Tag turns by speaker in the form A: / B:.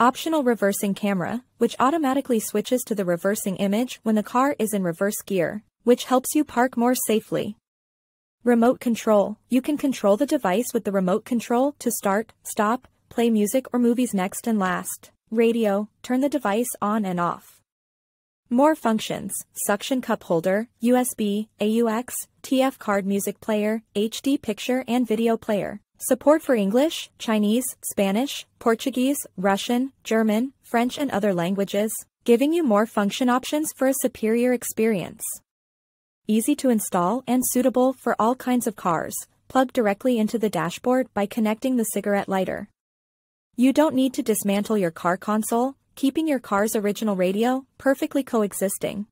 A: Optional reversing camera, which automatically switches to the reversing image when the car is in reverse gear, which helps you park more safely. Remote control. You can control the device with the remote control to start, stop, play music or movies next and last. Radio. Turn the device on and off. More functions, suction cup holder, USB, AUX, TF card music player, HD picture and video player. Support for English, Chinese, Spanish, Portuguese, Russian, German, French and other languages, giving you more function options for a superior experience. Easy to install and suitable for all kinds of cars, plug directly into the dashboard by connecting the cigarette lighter. You don't need to dismantle your car console, keeping your car's original radio perfectly coexisting.